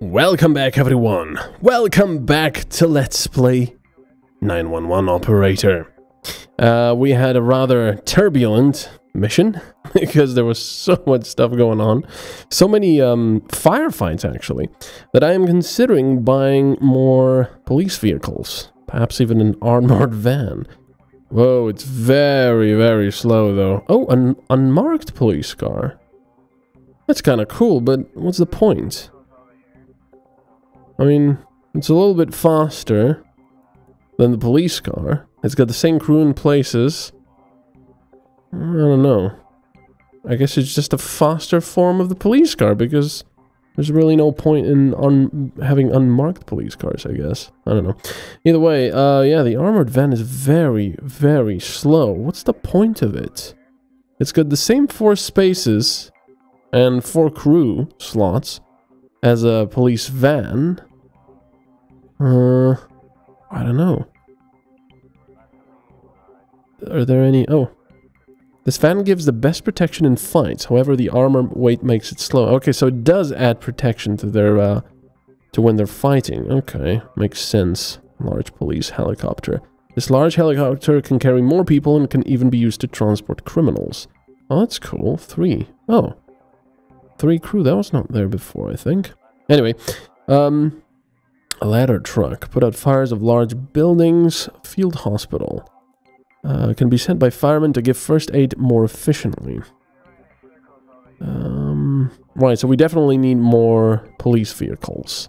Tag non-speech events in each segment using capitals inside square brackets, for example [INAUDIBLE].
Welcome back everyone. Welcome back to Let's Play 911 Operator. Uh, we had a rather turbulent mission [LAUGHS] because there was so much stuff going on. So many um, firefights actually that I am considering buying more police vehicles. Perhaps even an armored van. Whoa, it's very, very slow though. Oh, an unmarked police car. That's kind of cool, but what's the point? I mean, it's a little bit faster than the police car. It's got the same crew in places. I don't know. I guess it's just a faster form of the police car because there's really no point in un having unmarked police cars, I guess. I don't know. Either way, uh, yeah, the armored van is very, very slow. What's the point of it? It's got the same four spaces and four crew slots as a police van. Uh, I don't know. Are there any... Oh. This fan gives the best protection in fights. However, the armor weight makes it slow. Okay, so it does add protection to their... Uh, to when they're fighting. Okay, makes sense. Large police helicopter. This large helicopter can carry more people and can even be used to transport criminals. Oh, that's cool. Three. Oh. Three crew. That was not there before, I think. Anyway, um, ladder truck. Put out fires of large buildings. Field hospital. Uh, can be sent by firemen to give first aid more efficiently. Um, right, so we definitely need more police vehicles.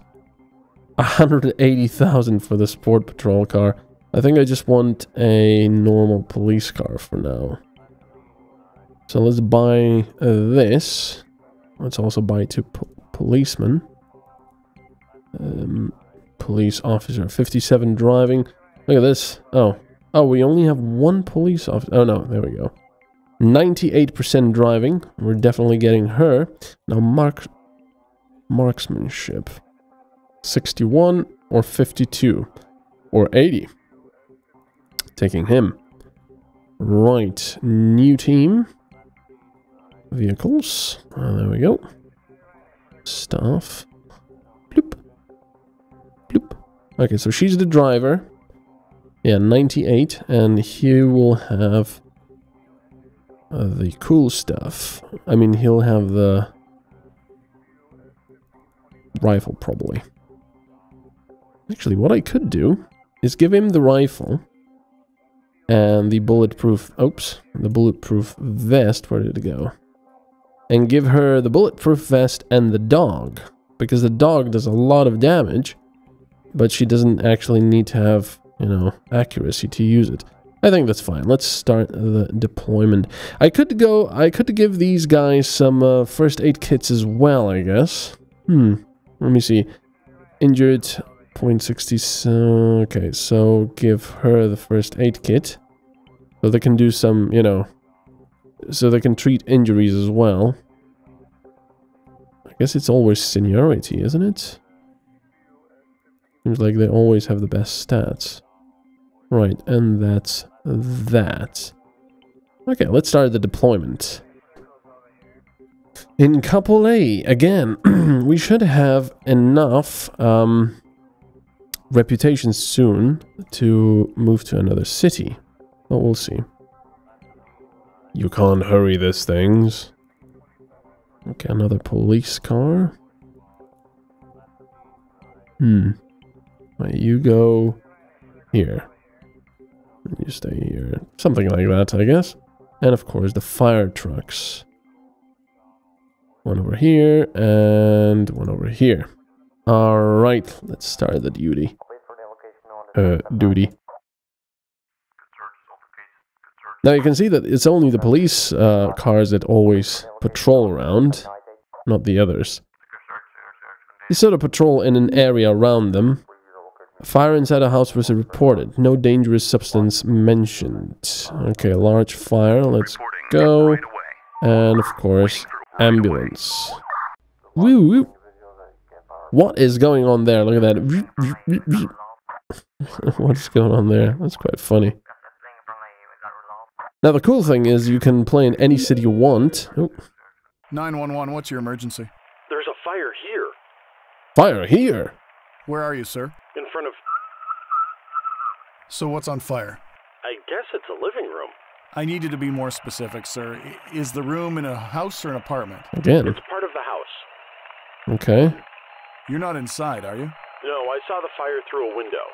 180,000 for the sport patrol car. I think I just want a normal police car for now. So let's buy uh, this. Let's also buy two po policemen. Um, police officer, 57 driving. Look at this. Oh, oh, we only have one police officer. Oh no, there we go. 98% driving. We're definitely getting her. Now mark marksmanship. 61 or 52 or 80. Taking him. Right, new team. Vehicles. Uh, there we go. Stuff. Okay, so she's the driver. Yeah, 98. And he will have uh, the cool stuff. I mean, he'll have the rifle, probably. Actually, what I could do is give him the rifle and the bulletproof... Oops. The bulletproof vest. Where did it go? And give her the bulletproof vest and the dog. Because the dog does a lot of damage. But she doesn't actually need to have, you know, accuracy to use it. I think that's fine. Let's start the deployment. I could go... I could give these guys some uh, first aid kits as well, I guess. Hmm. Let me see. Injured 0.60. So, okay, so give her the first aid kit. So they can do some, you know, so they can treat injuries as well. I guess it's always seniority, isn't it? Seems like they always have the best stats. Right, and that's that. Okay, let's start the deployment. In couple A, again, [CLEARS THROAT] we should have enough um, reputation soon to move to another city. But we'll see. You can't hurry this things. Okay, another police car. Hmm. Right, you go here. You stay here. Something like that, I guess. And of course, the fire trucks. One over here, and one over here. Alright, let's start the duty. Uh, duty. Now you can see that it's only the police uh, cars that always patrol around, not the others. They sort of patrol in an area around them. A fire inside a house was reported. No dangerous substance mentioned. Okay, large fire. Let's go. And of course, ambulance. Woo woo. What is going on there? Look at that. [LAUGHS] What's going on there? That's quite funny. Now the cool thing is you can play in any city you want. Oh. 911, what's your emergency? There's a fire here. Fire here. Where are you, sir? In front of. So what's on fire? I guess it's a living room. I needed to be more specific, sir. Is the room in a house or an apartment? Again. It's part of the house. Okay. You're not inside, are you? No, I saw the fire through a window.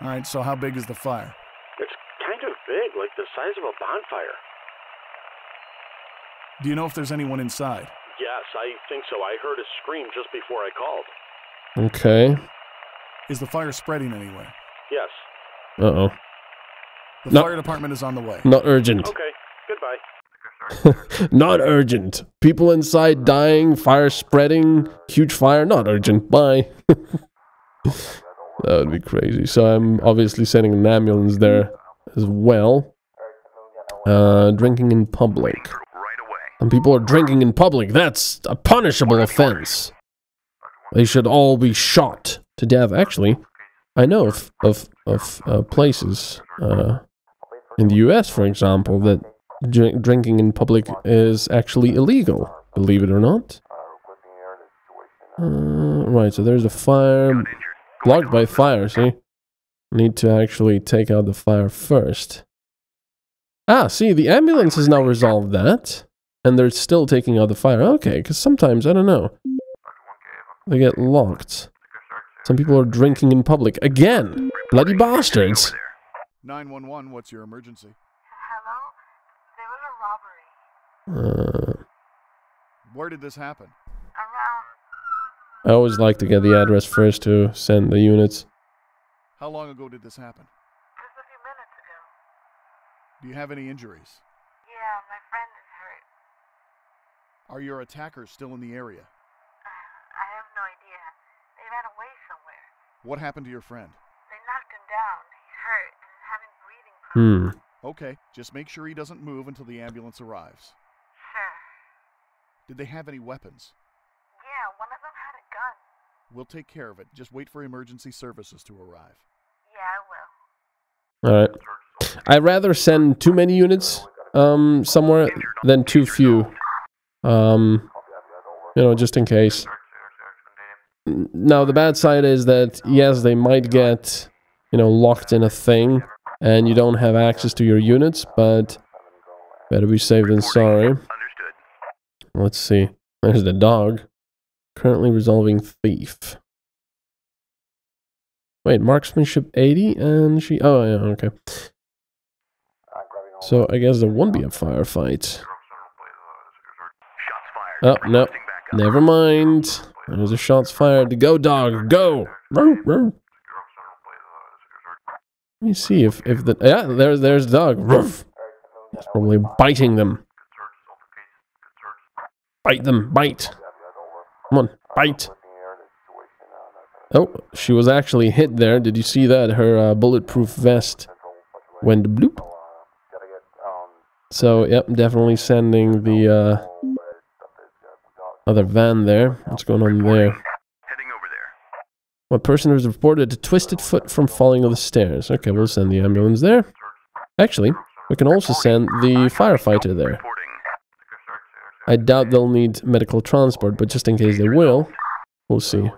All right, so how big is the fire? It's kind of big, like the size of a bonfire. Do you know if there's anyone inside? Yes, I think so. I heard a scream just before I called. Okay. Is the fire spreading anywhere? Yes. Uh oh. The No. fire department is on the way. Not urgent. Okay. Goodbye. [LAUGHS] Not urgent. People inside dying, fire spreading, huge fire. Not urgent. Bye. [LAUGHS] that would be crazy. So I'm obviously sending an ambulance there as well. Uh, drinking in public. And people are drinking in public. That's a punishable offense. They should all be shot to death. Actually, I know of of of uh, places uh, in the U.S., for example, that drink, drinking in public is actually illegal. Believe it or not. Uh, right. So there's a fire blocked by fire. See, need to actually take out the fire first. Ah, see, the ambulance has now resolved that, and they're still taking out the fire. Okay, because sometimes I don't know. They get locked. Some people are drinking in public again. Bloody bastards. 911, what's your emergency? Hello? There was a robbery. Uh, Where did this happen? Around I always like to get the address first to send the units. How long ago did this happen? just a few minutes ago. Do you have any injuries? Yeah, my friend is hurt. Are your attackers still in the area? I have no idea. They ran away somewhere. What happened to your friend? They knocked him down. He's hurt and having breathing problems. Hmm. problems. Okay, just make sure he doesn't move until the ambulance arrives. Sure. Did they have any weapons? Yeah, one of them had a gun. We'll take care of it. Just wait for emergency services to arrive. Yeah, I will. All right. I'd rather send too many units um, somewhere than too few. Um, you know, just in case. Now, the bad side is that, yes, they might get, you know, locked in a thing and you don't have access to your units, but better be safe than sorry. Let's see. There's the dog. Currently resolving thief. Wait, marksmanship 80 and she. Oh, yeah, okay. So I guess there won't be a firefight. Oh, no. Never mind. There's a shots fired. Go, dog. Go. Let me see if, if the. Yeah, there's, there's the dog. He's probably biting them. Bite them. Bite. Come on. Bite. Oh, she was actually hit there. Did you see that? Her uh, bulletproof vest went bloop. So, yep, definitely sending the uh, other van there. What's going on there? One person has reported a twisted foot from falling on the stairs. Okay, we'll send the ambulance there. Actually, we can also send the firefighter there. I doubt they'll need medical transport, but just in case they will, we'll see.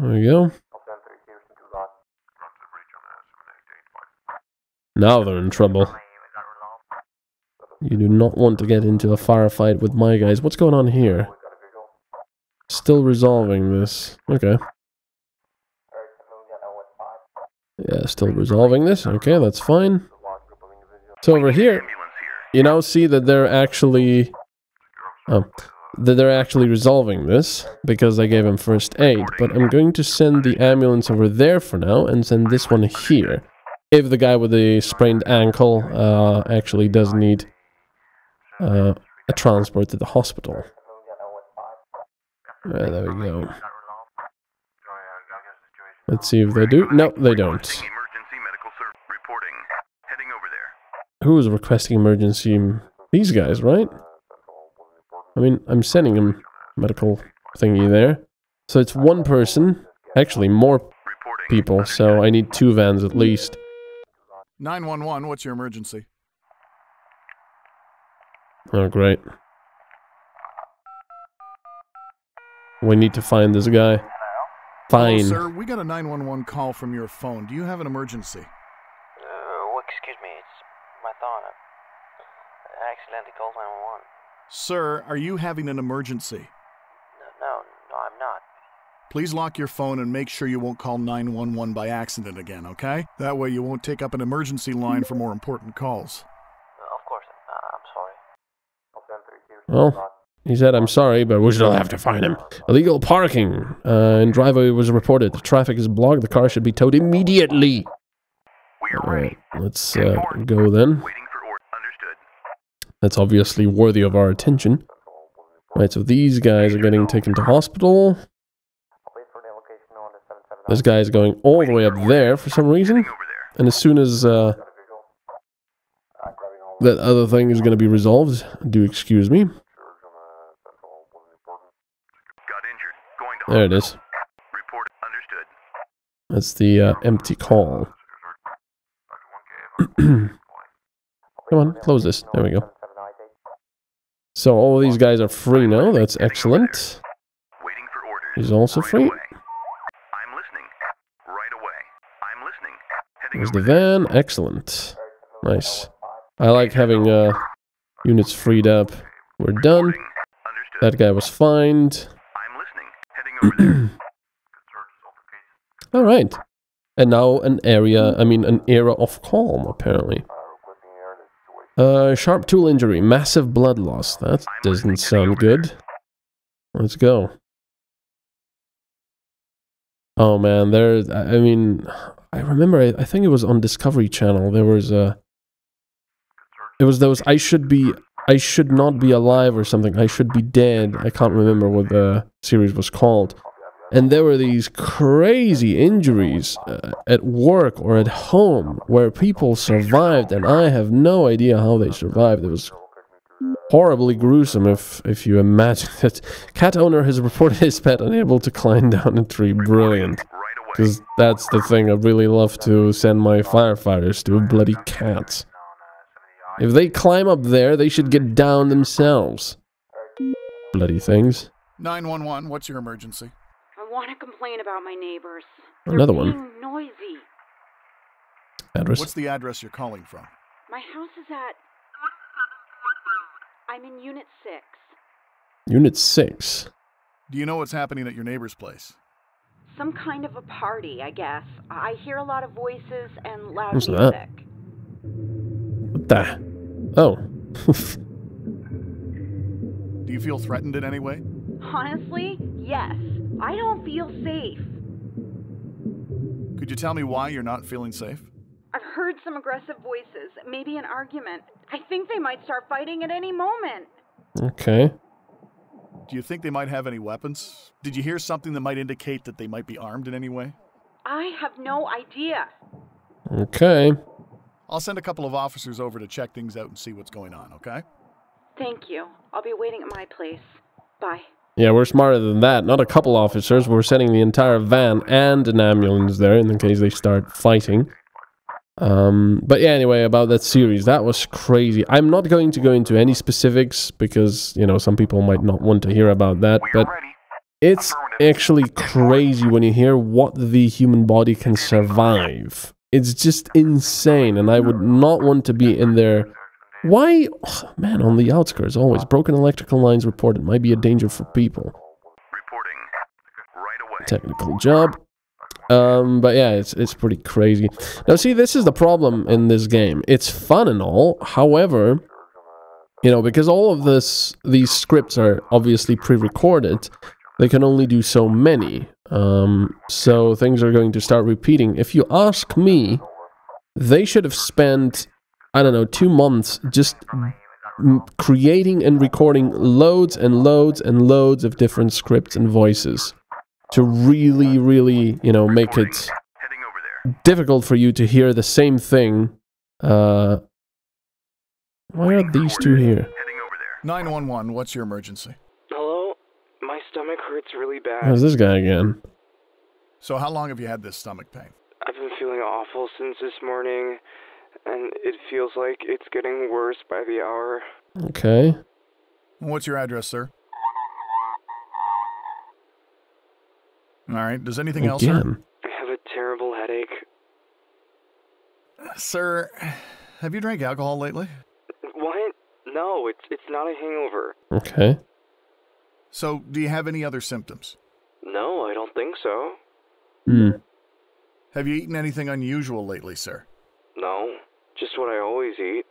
There we go. Now they're in trouble. You do not want to get into a firefight with my guys. What's going on here? Still resolving this. Okay. Yeah, still resolving this. Okay, that's fine. So over here, you now see that they're actually... Oh, that they're actually resolving this because I gave him first aid. But I'm going to send the ambulance over there for now and send this one here. If the guy with the sprained ankle uh, actually does need uh, a transport to the hospital. Right, there we go. Let's see if they do. No, they don't. Who is requesting emergency? These guys, right? I mean, I'm sending him medical thingy there. So it's one person. Actually, more people. So I need two vans at least. 911, what's your emergency? Oh, great. We need to find this guy. Hello, Fine. sir. We got a 911 call from your phone. Do you have an emergency? Uh, excuse me, it's my thought. I accidentally called 911. Sir, are you having an emergency? No, no, no, I'm not. Please lock your phone and make sure you won't call 911 by accident again, okay? That way you won't take up an emergency line for more important calls. Uh, of course, uh, I'm sorry. Well, he said, I'm sorry, but we still have to find him. Illegal parking uh, in driveway was reported. The traffic is blocked. The car should be towed immediately. All right, let's uh, go then. That's obviously worthy of our attention. Right, so these guys are getting taken to hospital. This guy is going all the way up there for some reason. And as soon as uh, that other thing is going to be resolved, do excuse me. There it is. That's the uh, empty call. [CLEARS THROAT] Come on, close this. There we go. So all these guys are free now. That's excellent. He's also free. There's the van. Excellent. Nice. I like having uh, units freed up. We're done. That guy was fined. [CLEARS THROAT] All right. And now an area, I mean, an era of calm, apparently. Uh, sharp tool injury, massive blood loss. That doesn't sound good. Let's go. Oh man, there. I mean, I remember. I, I think it was on Discovery Channel. There was a. It was those. I should be. I should not be alive or something. I should be dead. I can't remember what the series was called. And there were these crazy injuries uh, at work or at home where people survived, and I have no idea how they survived. It was horribly gruesome if if you imagine [LAUGHS] it. Cat owner has reported his pet unable to climb down a tree. Brilliant. Because that's the thing I really love to send my firefighters to bloody cats. If they climb up there, they should get down themselves. Bloody things. 911, what's your emergency? I want to complain about my neighbors. Another They're one. noisy. Address. What's the address you're calling from? My house is at. I'm in Unit 6. Unit 6. Do you know what's happening at your neighbor's place? Some kind of a party, I guess. I hear a lot of voices and loud What's music. that? What the? Oh. [LAUGHS] Do you feel threatened in any way? Honestly, yes. I don't feel safe. Could you tell me why you're not feeling safe? I've heard some aggressive voices, maybe an argument. I think they might start fighting at any moment. okay. Do you think they might have any weapons? Did you hear something that might indicate that they might be armed in any way? I have no idea. Okay. I'll send a couple of officers over to check things out and see what's going on, okay? Thank you. I'll be waiting at my place. Bye. Yeah, we're smarter than that. Not a couple officers. We're sending the entire van and an ambulance there in case they start fighting. Um, but yeah, anyway, about that series, that was crazy. I'm not going to go into any specifics because, you know, some people might not want to hear about that, but it's actually crazy when you hear what the human body can survive. It's just insane, and I would not want to be in there. Why? oh, [SIGHS] man, on the outskirts, always. Broken electrical lines reported might be a danger for people. Right Technical job. Um, but yeah, it's it's pretty crazy. Now, see, this is the problem in this game. It's fun and all. However, you know, because all of this these scripts are obviously pre-recorded, they can only do so many. Um, so things are going to start repeating. If you ask me, they should have spent I don't know two months just creating and recording loads and loads and loads of different scripts and voices to really, really, you know, make it difficult for you to hear the same thing. Uh, why are these two here? 911, what's your emergency? Hello? My stomach hurts really bad. How's this guy again? So, how long have you had this stomach pain? I've been feeling awful since this morning, and it feels like it's getting worse by the hour. Okay. What's your address, sir? All right. Does anything else, sir? Again. I have a terrible headache. Sir, have you drank alcohol lately? What? No, it's it's not a hangover. Okay. So, do you have any other symptoms? No, I don't think so. Hmm. Have you eaten anything unusual lately, sir? No, just what I always eat.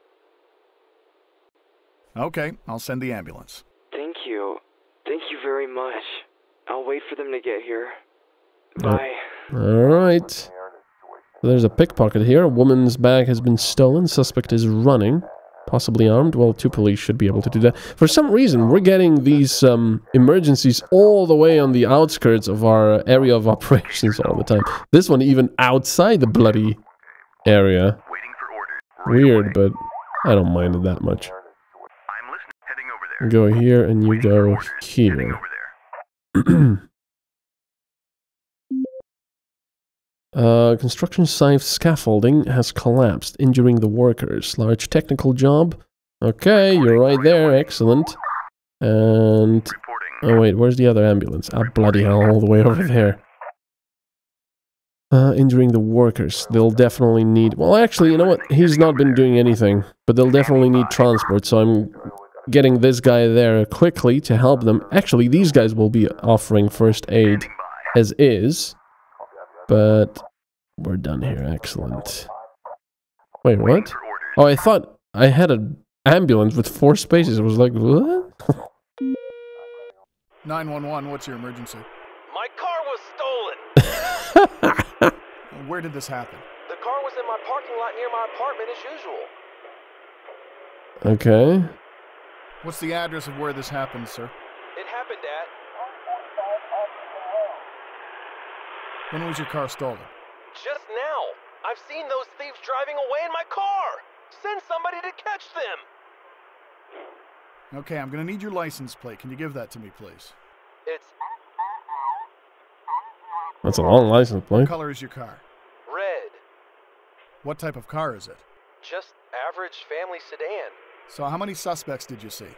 Okay, I'll send the ambulance. Thank you. Thank you very much. I'll wait for them to get here. Bye. All right. There's a pickpocket here. A woman's bag has been stolen. Suspect is running, possibly armed. Well, two police should be able to do that. For some reason, we're getting these um, emergencies all the way on the outskirts of our area of [LAUGHS] operations all the time. This one even outside the bloody area. Weird, but I don't mind it that much. Go here and you go here. [CLEARS THROAT] Uh, construction site scaffolding has collapsed, injuring the workers. Large technical job. Okay, you're right there. Excellent. And oh wait, where's the other ambulance? Ah, bloody hell, all the way over there. Uh, injuring the workers. They'll definitely need. Well, actually, you know what? He's not been doing anything, but they'll definitely need transport. So I'm getting this guy there quickly to help them. Actually, these guys will be offering first aid as is. But we're done here. Excellent. Wait, what? Oh, I thought I had an ambulance with four spaces. I was like, what? [LAUGHS] 911, what's your emergency? My car was stolen. [LAUGHS] Where did this happen? The car was in my parking lot near my apartment as usual. okay. What's the address of where this happened, sir? It happened at. When was your car stolen? Just now. I've seen those thieves driving away in my car. Send somebody to catch them. Okay, I'm gonna need your license plate. Can you give that to me, please? It's That's a long license plate. What color is your car? red. What type of car is it? Just average family sedan. So, how many suspects did you see?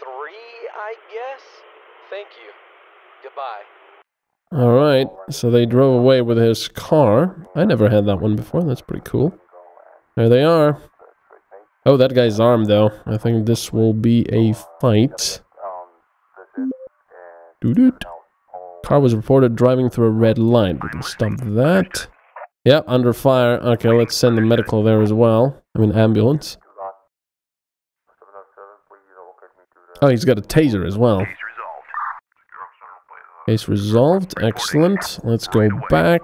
Three, I guess. Thank you. Goodbye. All right. So they drove away with his car. I never had that one before. That's pretty cool. There they are. Oh, that guy's armed though. I think this will be a fight. Doo-doot. Car was reported driving through a red light. We can stop that. Yep, under fire. Okay, let's send the medical there as well. I mean, ambulance. Oh, he's got a taser as well. Case resolved. Excellent. Let's go back.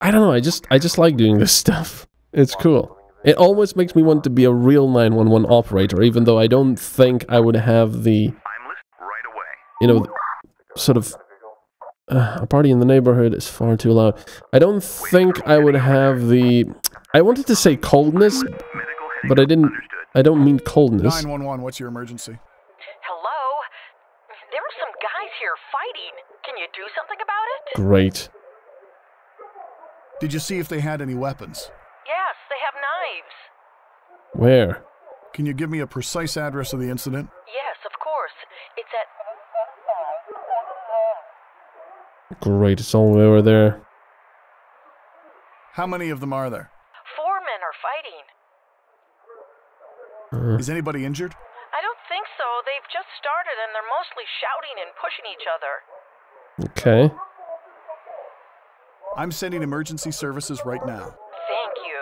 I don't know. I just I just like doing this [LAUGHS] stuff. It's cool. It always makes me want to be a real 911 operator, even though I don't think I would have the, you know, sort of uh, a party in the neighborhood is far too loud. I don't think I would have the. I wanted to say coldness, but I didn't. I don't mean coldness. 911, what's your emergency? Hello? There are some guys here. Can you do something about it? Great. Did you see if they had any weapons? Yes, they have knives. Where? Can you give me a precise address of the incident? Yes, of course. It's at. Great. It's all the way over there. How many of them are there? Four men are fighting. Uh, Is anybody injured? I don't think so. They've just started and they're mostly shouting and pushing each other. okay. I'm sending emergency services right now. Thank you.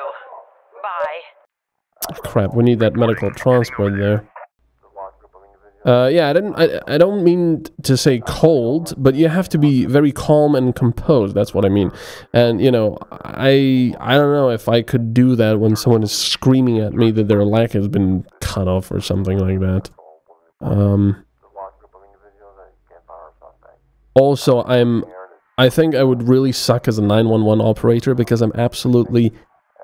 Bye. Crap, we need that medical transport there. Uh, yeah, I didn't. I, I don't mean to say cold, but you have to be very calm and composed. That's what I mean. And you know, I I don't know if I could do that when someone is screaming at me that their leg has been cut off or something like that. Um. Also, I'm. I think I would really suck as a 911 operator because I'm absolutely,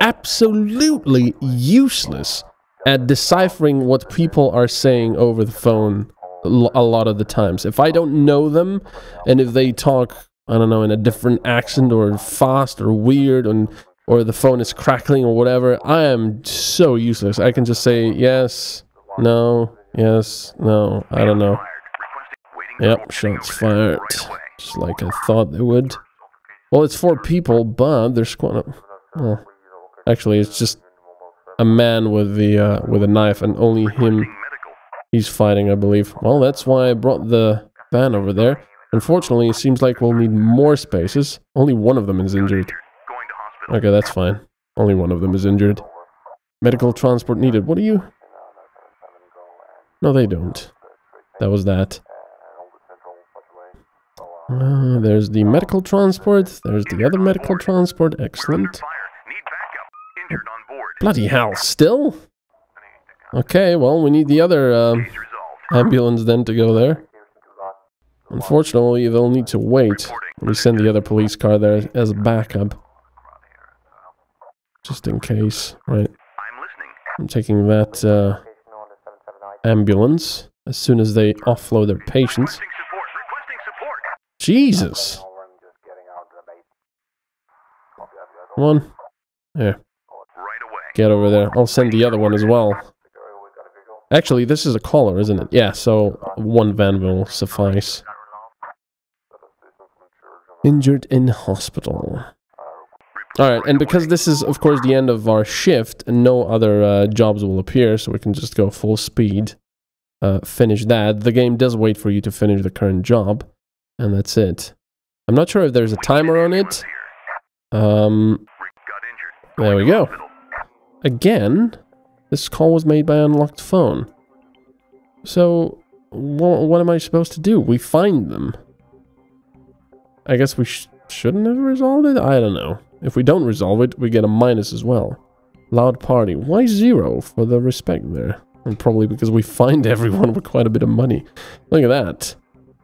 absolutely useless at deciphering what people are saying over the phone a lot of the times. If I don't know them and if they talk, I don't know, in a different accent or fast or weird and or the phone is crackling or whatever, I am so useless. I can just say yes, no, yes, no, I don't know. Yep, shots fired. Just like I thought they would. Well, it's four people, but they're squad. Well, actually, it's just a man with the uh, with a knife, and only him. He's fighting, I believe. Well, that's why I brought the van over there. Unfortunately, it seems like we'll need more spaces. Only one of them is injured. Okay, that's fine. Only one of them is injured. Medical transport needed. What are you? No, they don't. That was that. Uh, there's the medical transport. There's the other medical transport. Excellent. Bloody hell, still? Okay, well, we need the other um, ambulance then to go there. Unfortunately, they'll need to wait. We send the other police car there as a backup. Just in case, right? I'm taking that uh, ambulance as soon as they offload their patients. Jesus. Come on. Get over there. I'll send the other one as well. Actually, this is a caller, isn't it? Yeah, so one van will suffice. Injured in hospital. Alright, and because this is, of course, the end of our shift, no other uh, jobs will appear, so we can just go full speed. Uh, finish that. The game does wait for you to finish the current job, and that's it. I'm not sure if there's a timer on it. Um, there we go. Again, this call was made by unlocked phone. So, wh what am I supposed to do? We find them. I guess we sh shouldn't have resolved it? I don't know. If we don't resolve it, we get a minus as well. Loud party. Why zero for the respect there? And probably because we [LAUGHS] find everyone with quite a bit of money. Look at that.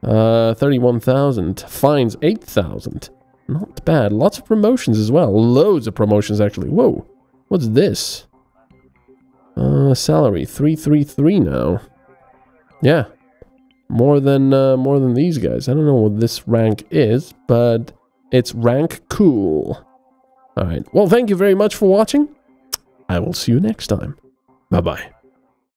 Uh, 31,000. Fines, 8,000. Not bad. Lots of promotions as well. Loads of promotions, actually. Whoa. What's this? Uh, salary, 333 now. Yeah. More than, uh, more than these guys. I don't know what this rank is, but it's rank cool. Alright. Well, thank you very much for watching. I will see you next time. Bye-bye.